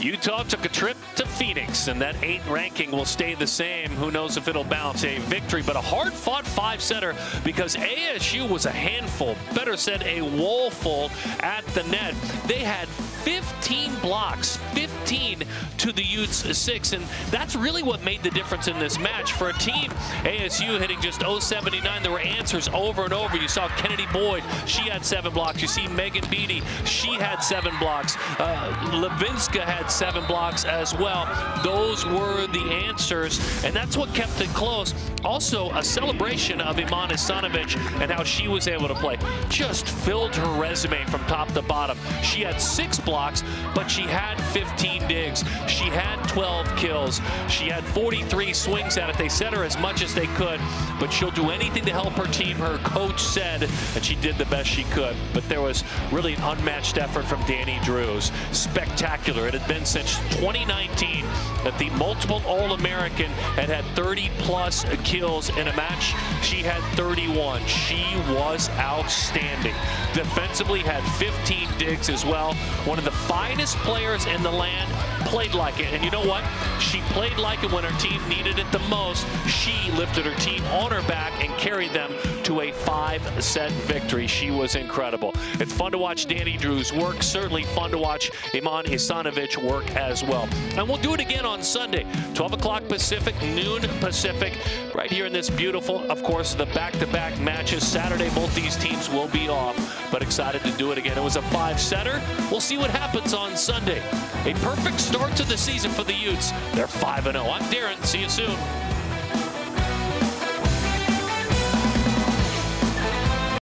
Utah took a trip to Phoenix, and that eight ranking will stay the same. Who knows if it'll bounce a victory, but a hard-fought five-setter because ASU was a handful, better said a wallful at the net. They had 15 blocks, 15 to the Utes six, and that's really what made the difference in this match. For a team, ASU hitting just 079, there were answers over and over. You saw Kennedy Boyd, she had seven blocks. You see Megan Beatty, she had seven blocks. Uh, Levinska had seven blocks as well. Those were the answers, and that's what kept it close. Also, a celebration of Iman Isanovic and how she was able to play. Just filled her resume from top to bottom. She had six blocks, but she had 15 digs. She had 12 kills. She had 43 swings at it. They set her as much as they could, but she'll do anything to help her team, her coach said, and she did the best she could. But there was really an unmatched effort from Dani Drews. Spectacular. It had been since 2019 that the multiple All-American had had 30 plus kills in a match. She had 31. She was outstanding. Defensively had 15 digs as well. One of the finest players in the land played like it. And you know what? She played like it when her team needed it the most. She lifted her team on her back and carried them to a five-set victory. She was incredible. It's fun to watch Dani Drews work. Certainly fun to watch Iman Isanovic work as well. And we'll do it again on Sunday, 12 o'clock Pacific, noon Pacific, right here in this beautiful, of course, the back-to-back -back matches. Saturday, both these teams will be off, but excited to do it again. It was a five-setter. We'll see what happens on Sunday. A perfect start to the season for the Utes. They're 5-0. I'm Darren. See you soon.